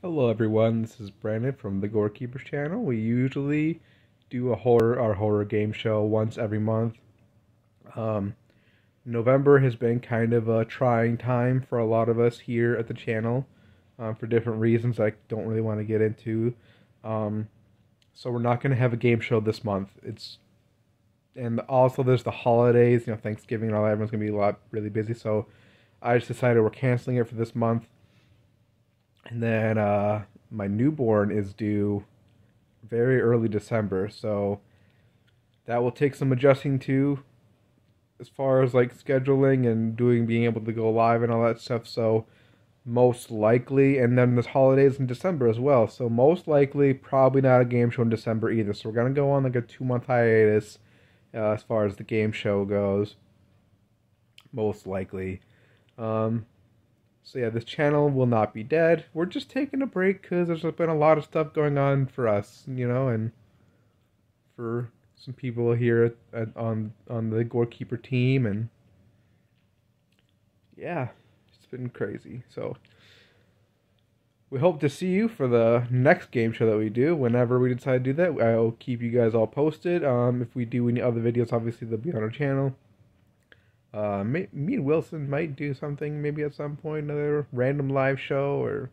Hello everyone, this is Brandon from the Gorekeepers channel. We usually do a horror our horror game show once every month. Um, November has been kind of a trying time for a lot of us here at the channel um, for different reasons I don't really want to get into. Um, so we're not going to have a game show this month. It's and also there's the holidays, you know, Thanksgiving and all that. Everyone's going to be a lot really busy. So I just decided we're canceling it for this month and then uh, my newborn is due very early December, so that will take some adjusting to as far as like scheduling and doing being able to go live and all that stuff. So most likely, and then there's holidays in December as well. So most likely, probably not a game show in December either. So we're gonna go on like a two month hiatus uh, as far as the game show goes. Most likely. Um, so yeah, this channel will not be dead. We're just taking a break because there's been a lot of stuff going on for us, you know, and for some people here at, at, on on the gorekeeper team, and yeah, it's been crazy. So we hope to see you for the next game show that we do. Whenever we decide to do that, I'll keep you guys all posted. Um, if we do any other videos, obviously they'll be on our channel. Uh, me, me and Wilson might do something maybe at some point, another random live show, or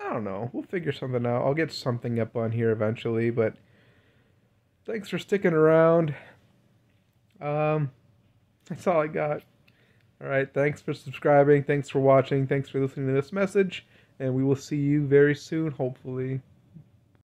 I don't know. We'll figure something out. I'll get something up on here eventually, but thanks for sticking around. Um, that's all I got. All right, thanks for subscribing. Thanks for watching. Thanks for listening to this message, and we will see you very soon, hopefully.